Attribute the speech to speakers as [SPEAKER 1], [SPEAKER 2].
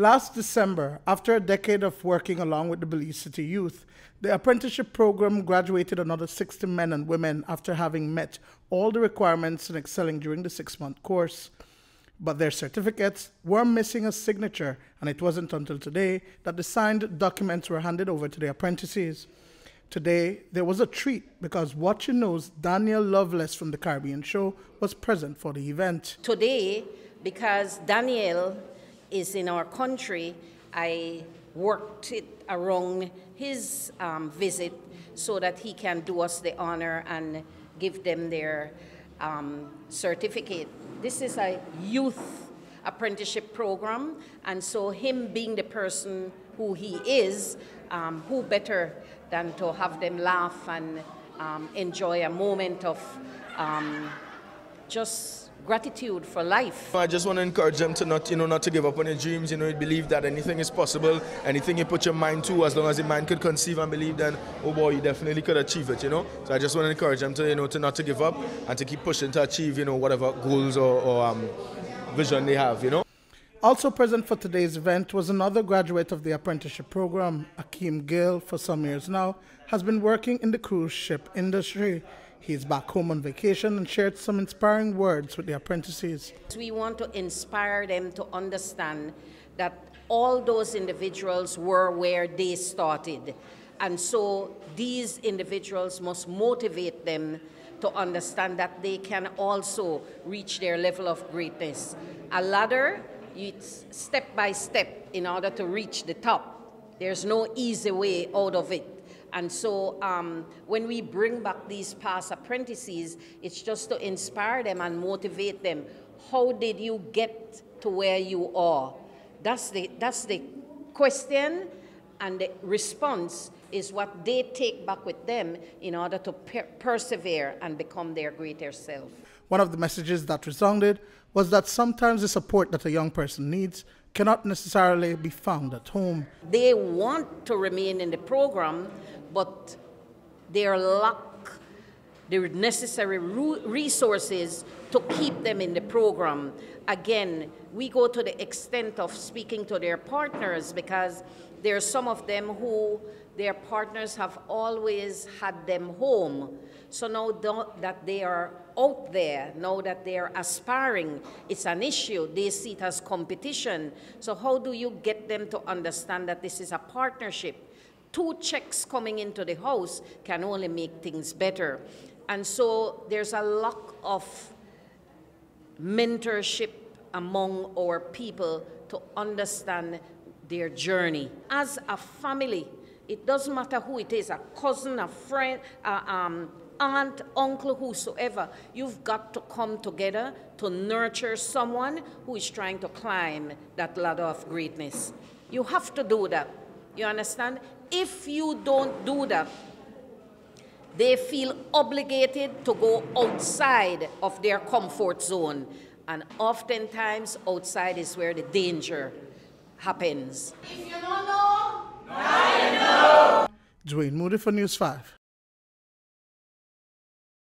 [SPEAKER 1] Last December, after a decade of working along with the Belize City youth, the apprenticeship program graduated another 60 men and women after having met all the requirements and excelling during the six month course. But their certificates were missing a signature, and it wasn't until today that the signed documents were handed over to the apprentices. Today, there was a treat because What You Know's Daniel Loveless from the Caribbean Show was present for the event.
[SPEAKER 2] Today, because Daniel is in our country, I worked it around his um, visit so that he can do us the honor and give them their um, certificate. This is a youth apprenticeship program, and so him being the person who he is, um, who better than to have them laugh and um, enjoy a moment of um, just gratitude for life.
[SPEAKER 3] I just want to encourage them to not, you know, not to give up on their dreams. You know, believe that anything is possible. Anything you put your mind to, as long as the mind could conceive and believe, then oh boy, you definitely could achieve it. You know. So I just want to encourage them to, you know, to not to give up and to keep pushing to achieve, you know, whatever goals or, or um, vision they have. You know.
[SPEAKER 1] Also present for today's event was another graduate of the apprenticeship program, Akeem Gill, for some years now, has been working in the cruise ship industry. He is back home on vacation and shared some inspiring words with the apprentices.
[SPEAKER 2] We want to inspire them to understand that all those individuals were where they started. And so these individuals must motivate them to understand that they can also reach their level of greatness. A ladder, it's step by step in order to reach the top. There's no easy way out of it. And so um, when we bring back these past apprentices, it's just to inspire them and motivate them. How did you get to where you are? That's the, that's the question, and the response is what they take back with them in order to per persevere and become their greater self.
[SPEAKER 1] One of the messages that resounded was that sometimes the support that a young person needs cannot necessarily be found at home.
[SPEAKER 2] They want to remain in the program, but they lack the necessary resources to keep them in the program. Again, we go to the extent of speaking to their partners because there are some of them who their partners have always had them home. So now that they are out there, now that they are aspiring, it's an issue. They see it as competition. So how do you get them to understand that this is a partnership? Two checks coming into the house can only make things better. And so there's a lack of mentorship among our people to understand their journey. As a family, it doesn't matter who it is, a cousin, a friend, a, um, aunt, uncle, whosoever, you've got to come together to nurture someone who is trying to climb that ladder of greatness. You have to do that. You understand? If you don't do that, they feel obligated to go outside of their comfort zone. And oftentimes, outside is where the danger happens. If you don't know,
[SPEAKER 1] now you know. Duane Moody for News 5.